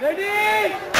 Ready!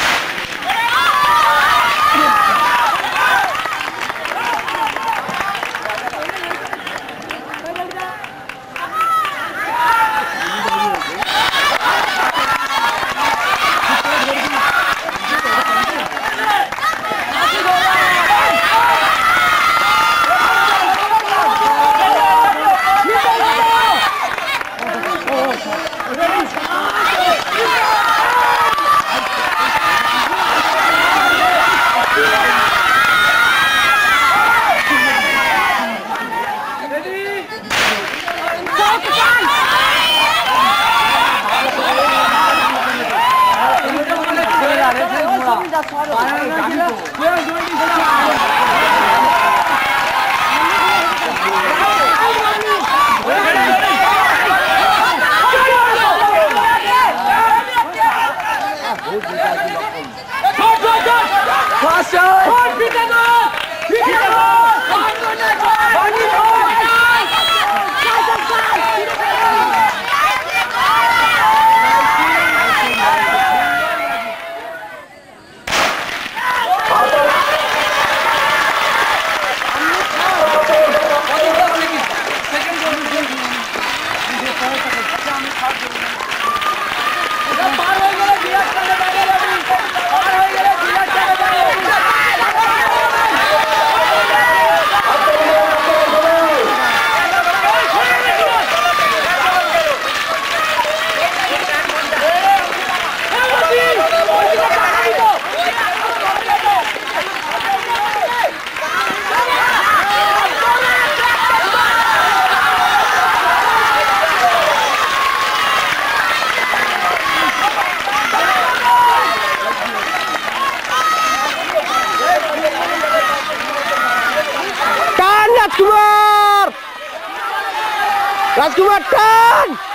Mas Guwatan!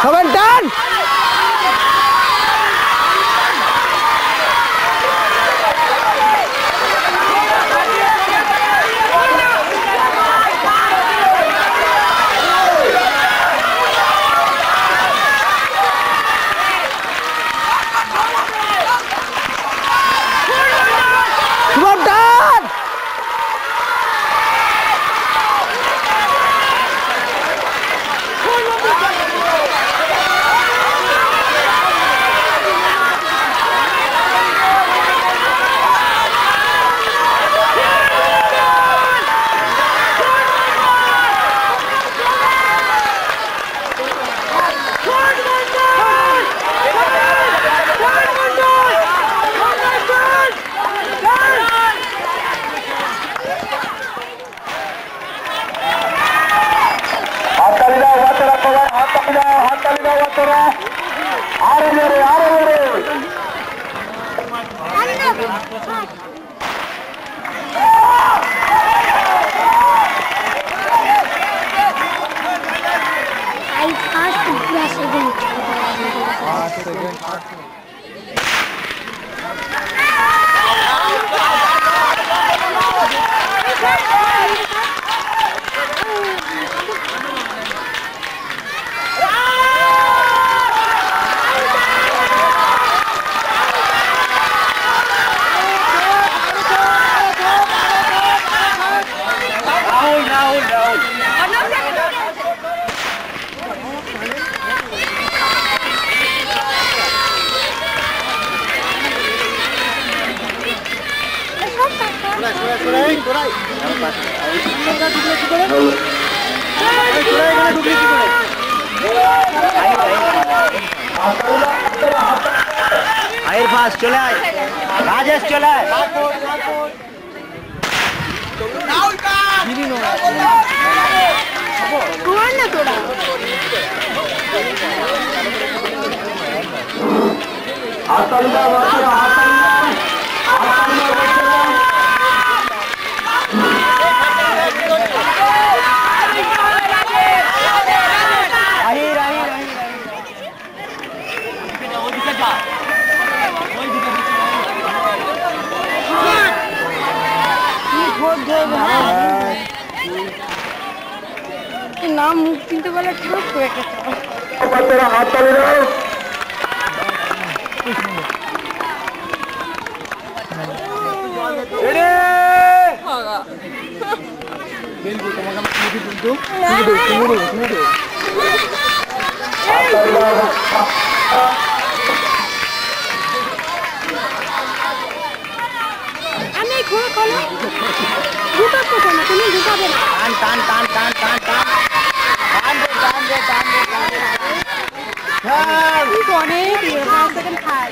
Come on, Dan! আয়ের ফাস চলে আয় রাজেশ চলে আয় না তোরা আতঙ্ক আতঙ্ক আতঙ্ক নাম মুখ চিনতে পারলে ঠাপ করে দাও আমি ঘুরে খোলো ঢুকাচ্ছ কেন তুমি ঢুকাবে না টান টান টান টান টান টান টান দে টান দে টান দে টান দে হ্যাঁ তুমি তো অনেক ইয়ে পাঁচ সেকেন্ড খাই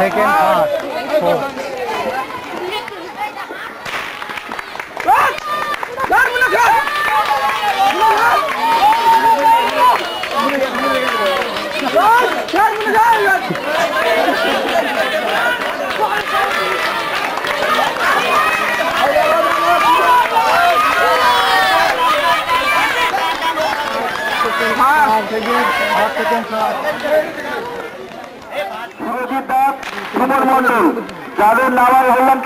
Second half. Four. Half again. Suman Mondal যাদের নামায় শট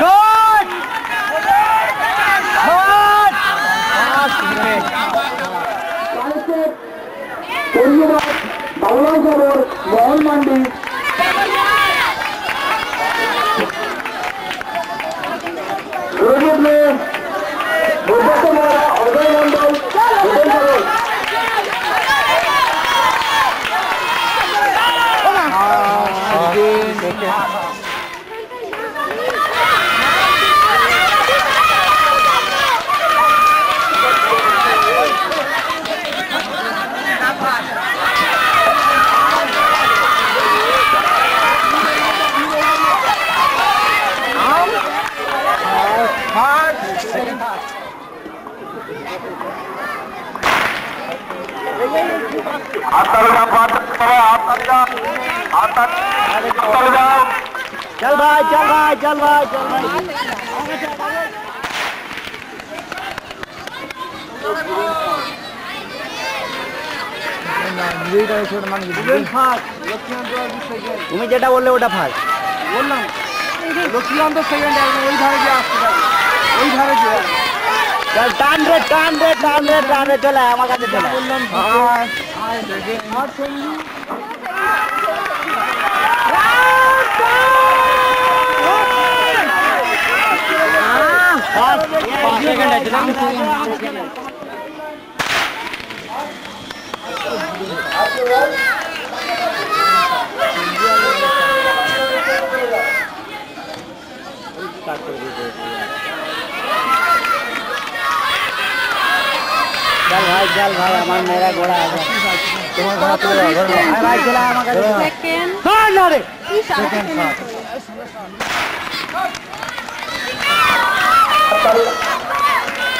শট বাংলা খবর মোহন মান্ডি তুমি যেটা বললে ওটা ফার্স্ট বললাম লক্ষ্মীকান্ত সেকেন্ড ওই ধারে গিয়ে আসতে পারে ওই ধারে গিয়ে টান রে টান রে টান রে টান রে চলে আমার কাছে চলে। বললাম চল ভাই চল ভাই আমার মেয়েরা ঘোড়া আছে তোমার ঘোড়া তুলে ভাই ভাই আমার কাছে সেকেন্ড না রে সেকেন্ড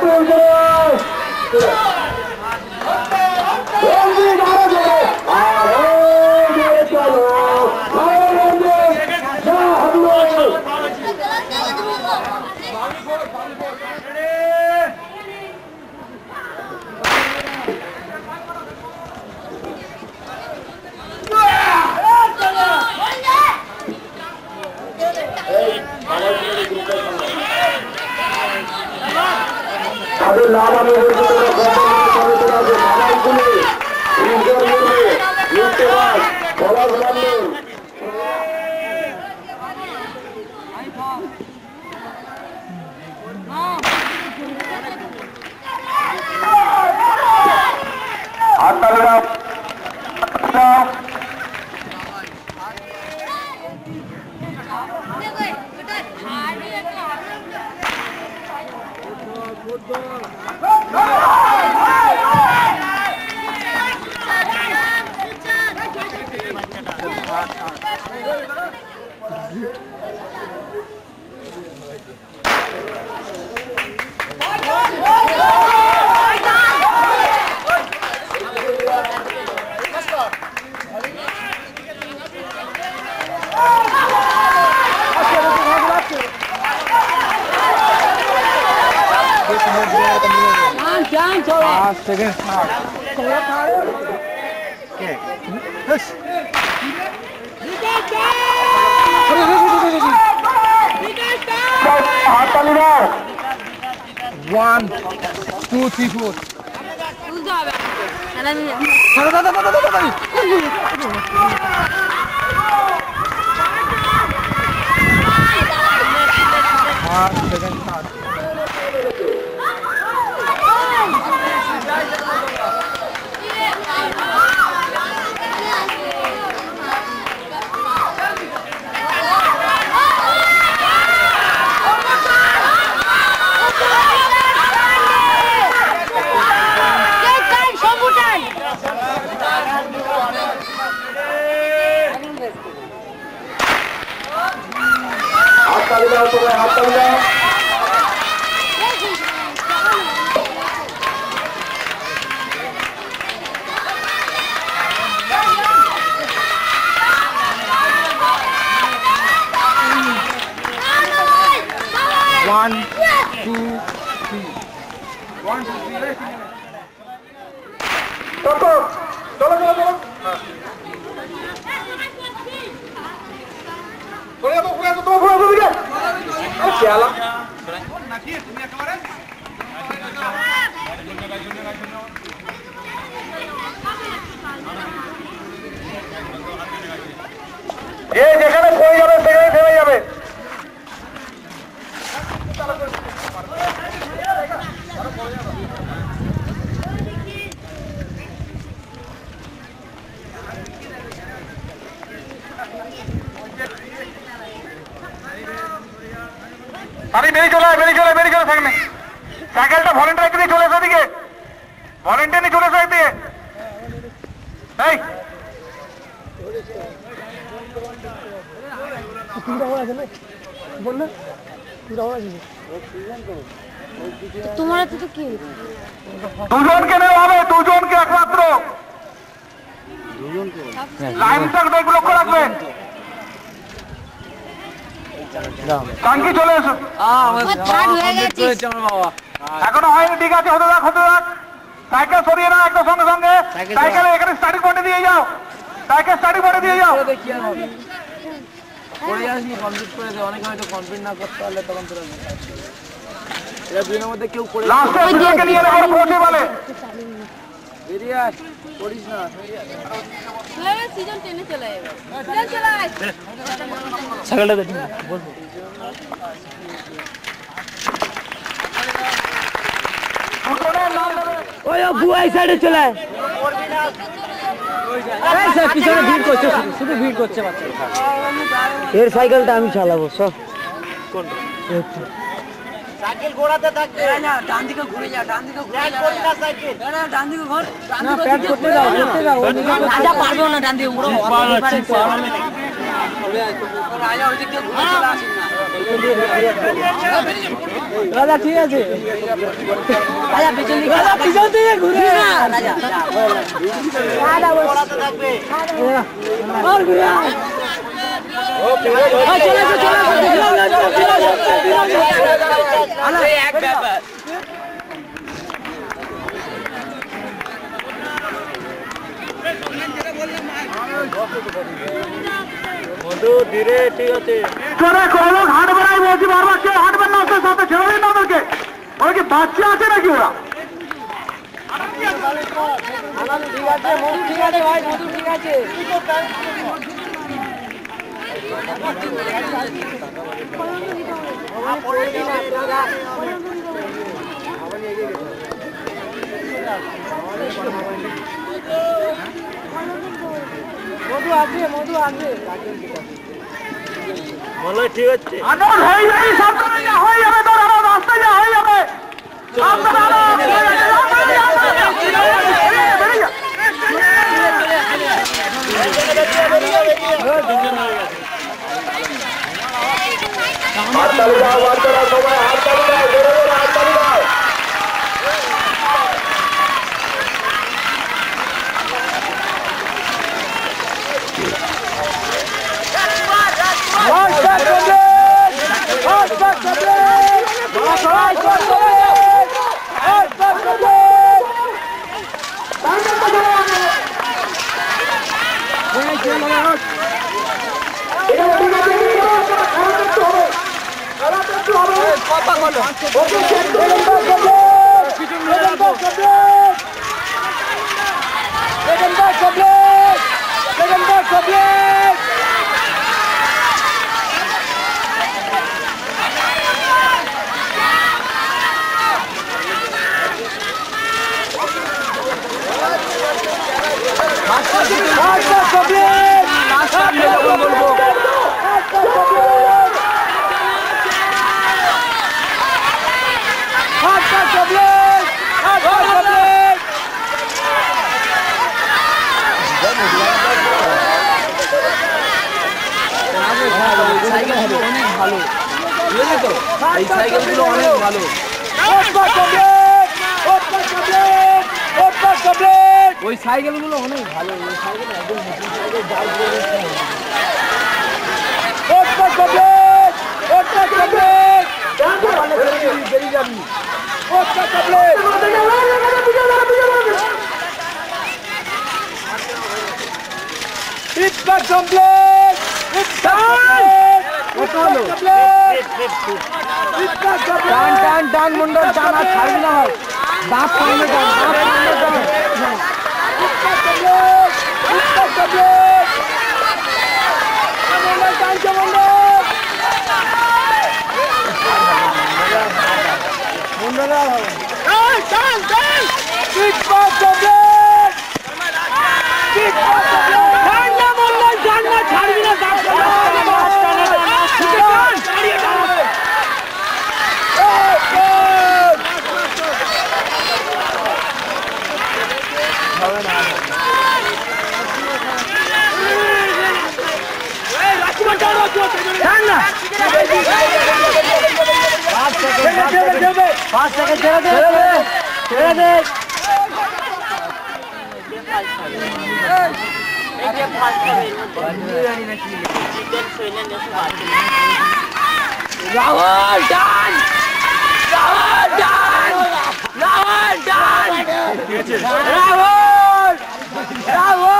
박수 주세요. হাততালি দাও। One two three four second third là học từ đâu One, two, three. One, two, three. Stop, stop. Stop, stop, stop. যেখানে পড়ে যাবে আমি বেরিয়ে চলে বেরিয়ে চলে বেরিয়ে চলে থাকবে সাইকেলটা ভলেন্টিয়ার দিয়ে চলে এসো দিকে ভলেন্টিয়ার নিয়ে চলে এসো এদিকে। এই। বললে? তোমার তো কি? দুজনকে নেওয়া হবে দুজনকে একমাত্র। লাইনটা লক্ষ্য রাখবেন। কাঙ্কি চলে এসো। হয়ে এখনও হয়নি ঠিক আছে হতে থাক হতে থাক। সাইকেল সরিয়ে নাও একদম সঙ্গে সঙ্গে। সাইকেল এখানে স্টার্টিং পয়েন্টে দিয়ে যাও। সাইকেল স্টার্টিং পয়েন্টে দিয়ে যাও। দেখি আর পড়ে যাসনি কমপ্লিট করে দে। অনেকে হয়তো কমপ্লিট না করতে পারলে তখন তোরা এরা দুজনের মধ্যে কেউ করে লাস্টে দুজনকে নিয়ে নেব পৌঁছে বলে। বেরিয়ে আস করিস না। ছাগলটা বলব ওই বুয়াই সাইডে চলে পিছনে ভিড় করছে শুধু শুধু ভিড় করছে বাচ্চা এর সাইকেলটা আমি চালাবো সব। সাইকেল ঘোরাতে থাকবে। না ডান দিকে ঘুরে যা ডান দিকে ঘুরে যা। না সাইকেল। না ডান দিকে ঘুর না প্যাড করতে দাও করতে দাও রাজা পারবে না ডান দিকে ঘুরো রাজা ওই দিক ঘুরে চলে আসেন না। রাজা ঠিক আছে। রাজা পিছন দিকে রাজা পিছন দিকে ঘুরে। না রাজা। ঘোরাতে থাকবে। আর ঘুরে আয়। ওই চলে এসো, চলে কোনো লোক হাঁটবে নাই বলছি বারবার কেউ হাঁটবেন না ওদের সাথে ছেড়ে না ওদেরকে ওরা কি বাচ্চা আছে নাকি ওরা ঠিক আছে ভাই ঠিক আছে মধু আছে মধু আছে। আনোয়ার হয়ে যাবে সাবধানে যা হয়ে যাবে তোর আরও রাস্তায় যা হয়ে যাবে সাবধানে हाथ ताली जाओ हाथ चला समय हाथ ताली जाओ जोरों ज़ोर हाथ ताली जाओ March back, Sunday! March back, Sunday! March back, Sunday! Opa, Golden. Open kick, Golden back, Golden. Golden back, Golden. Golden back, Golden. Golden back, Golden. Hasta Goblin! Hasta Goblin! Hasta Goblin! বেরিয়ে যা। সাইকেলগুলো অনেক ভালো বুঝলি তো এই সাইকেলগুলো অনেক ভালো ওই সাইকেলগুলো অনেক ভালো ওই সাইকেল একদম সাইকেল যার যাবি টান টান টান মুন্ডল টান আর ছাড়বি না ভাই দাঁত সামনে টান দাঁত সামনে Dal, dal, dal! Kick pass the blade! Kick pass the blade! Dhanna molla, dhanna chhadbi na dhanna. Dhanna! Dhanna! Gel gel gel. Pas çeke çere de. Çere de. Ege Rahul Dan! Rahul Dan! Rahul Dan! Rahul! Rahul!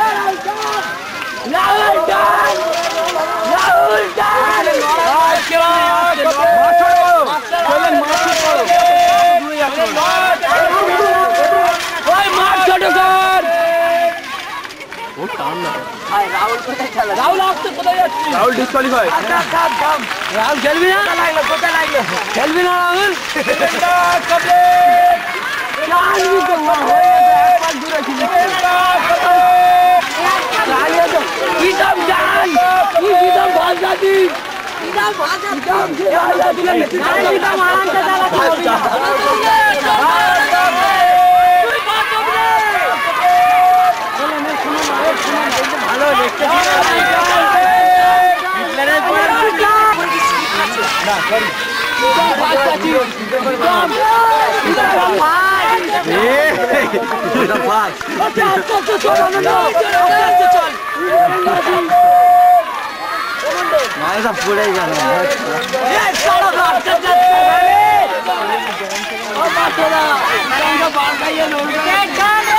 Rahul Dan! Rahul Dan! Rahul Dan! Rahul আসতে কোথায় যাচ্ছিস Rahul disqualify Rahul খেলবি না লাগলো কোথায় লাগলো খেলবি না রাহুল জানবি তো মা হয়ে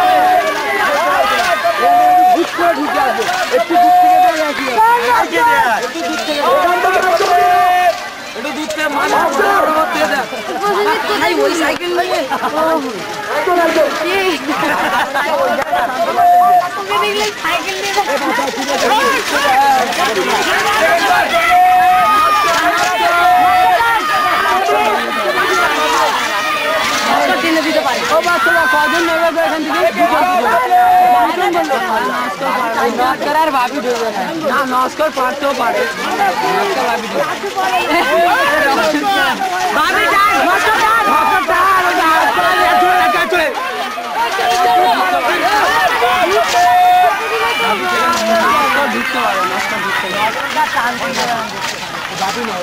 ছিল ঢুকে আসবে একটু দূর থেকে কিতাব ভাষা দিস কিতাব ভাষা কিতাব কিতাব আরামসে ভালো দেখতে ওই সাইকেল নিয়ে সাইকেল নিয়ে ও বাচ্চারা কজন নেবে তো এখান থেকে নস্কর আর ভাবি ঢুকবে না। নস্কর পারতেও পারে ভাবি ঢুকতে পারে, নস্কর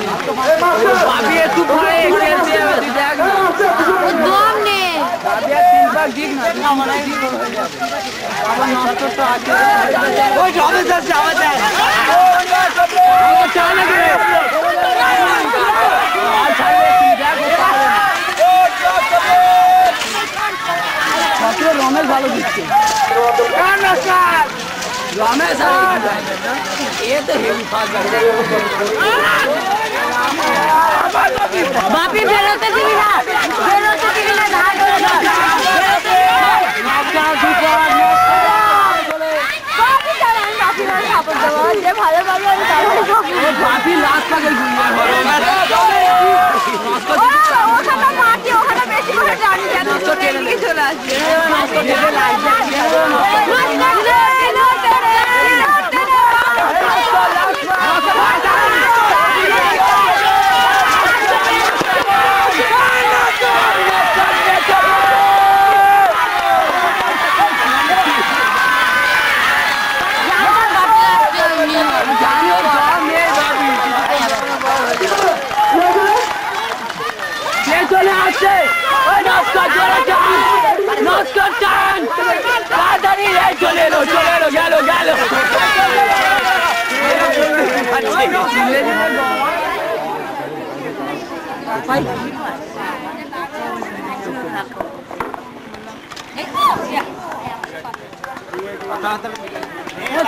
ঢুকতে পারে। ভাবি একটু পরে। দম নেই ভাবি আর তিন পাক দিক না, তুই মনে হয় ঠিক হয়ে যাবে। আবার নস্কর তো আছে। ওই যাবে যাচ্ছে, আবার যায়। আবার চায় না কে? আর ছাড়বে, তুই দেখ, ও পারবে না। সবচেয়ে রমেশ ভালো দিচ্ছে রমেশ আর এ তো হেভি ফাস্ট বাপি বেরোতে দিবি না বেরোতে দিবি না ধার করে দাও। বাপি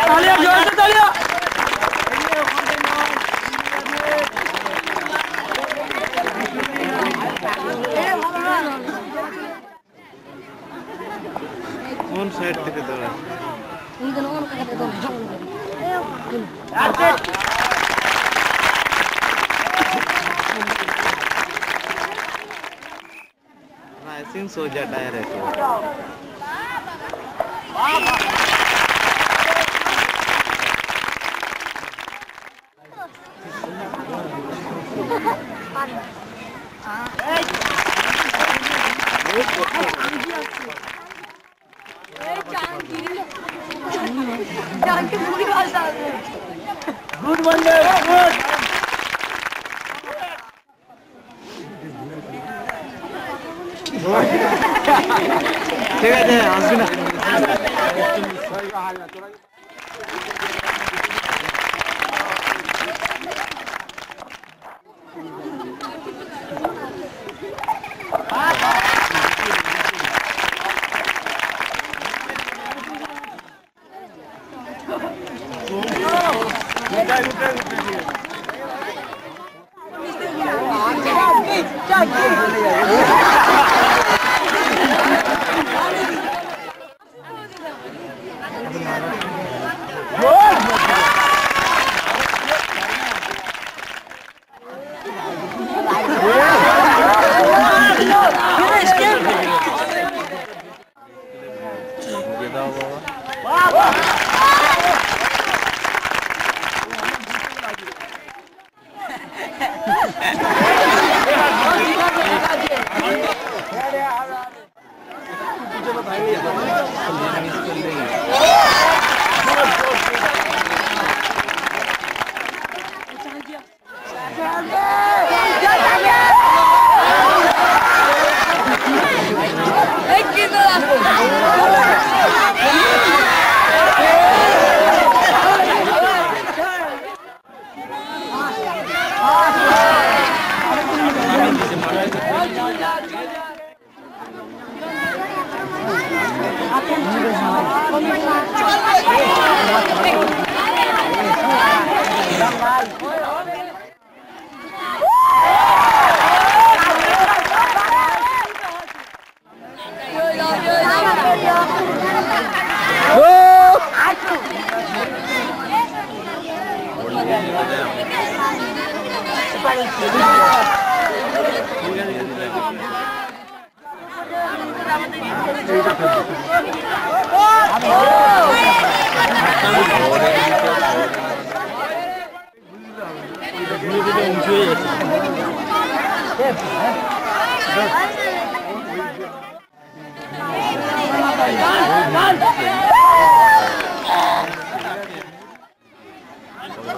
तालियां जोर से तालियां सो जाता है। हाँ,